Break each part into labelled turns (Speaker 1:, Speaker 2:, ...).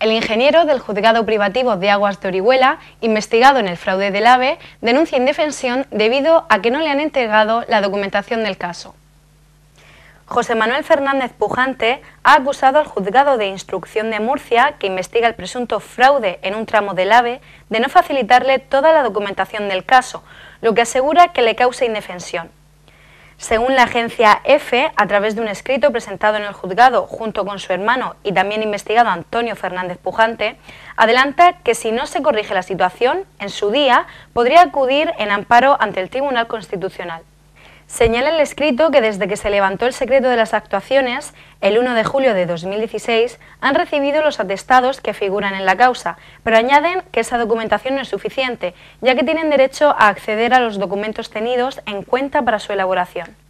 Speaker 1: El ingeniero del juzgado privativo de Aguas de Orihuela, investigado en el fraude del AVE, denuncia indefensión debido a que no le han entregado la documentación del caso. José Manuel Fernández Pujante ha acusado al juzgado de instrucción de Murcia, que investiga el presunto fraude en un tramo del AVE, de no facilitarle toda la documentación del caso, lo que asegura que le causa indefensión. Según la agencia EFE, a través de un escrito presentado en el juzgado junto con su hermano y también investigado Antonio Fernández Pujante, adelanta que si no se corrige la situación, en su día podría acudir en amparo ante el Tribunal Constitucional. Señala el escrito que desde que se levantó el secreto de las actuaciones, el 1 de julio de 2016, han recibido los atestados que figuran en la causa, pero añaden que esa documentación no es suficiente, ya que tienen derecho a acceder a los documentos tenidos en cuenta para su elaboración.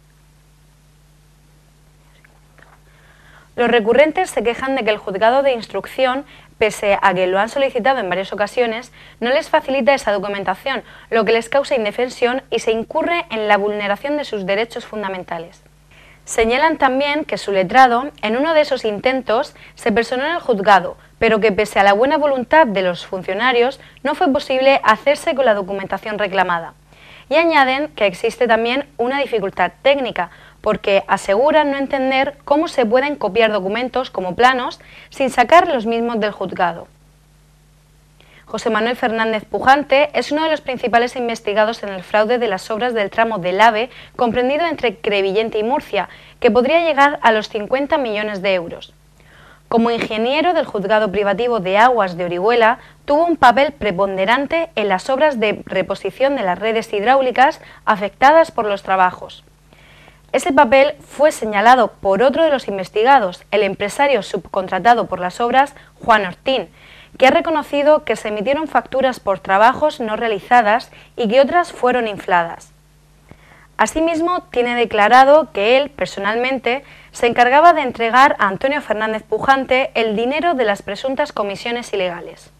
Speaker 1: Los recurrentes se quejan de que el juzgado de instrucción pese a que lo han solicitado en varias ocasiones, no les facilita esa documentación, lo que les causa indefensión y se incurre en la vulneración de sus derechos fundamentales. Señalan también que su letrado, en uno de esos intentos, se personó en el juzgado, pero que pese a la buena voluntad de los funcionarios, no fue posible hacerse con la documentación reclamada. Y añaden que existe también una dificultad técnica, porque aseguran no entender cómo se pueden copiar documentos como planos sin sacar los mismos del juzgado. José Manuel Fernández Pujante es uno de los principales investigados en el fraude de las obras del tramo del AVE comprendido entre Crevillente y Murcia, que podría llegar a los 50 millones de euros. Como ingeniero del juzgado privativo de aguas de Orihuela, tuvo un papel preponderante en las obras de reposición de las redes hidráulicas afectadas por los trabajos. Ese papel fue señalado por otro de los investigados, el empresario subcontratado por las obras, Juan Ortín, que ha reconocido que se emitieron facturas por trabajos no realizadas y que otras fueron infladas. Asimismo, tiene declarado que él, personalmente, se encargaba de entregar a Antonio Fernández Pujante el dinero de las presuntas comisiones ilegales.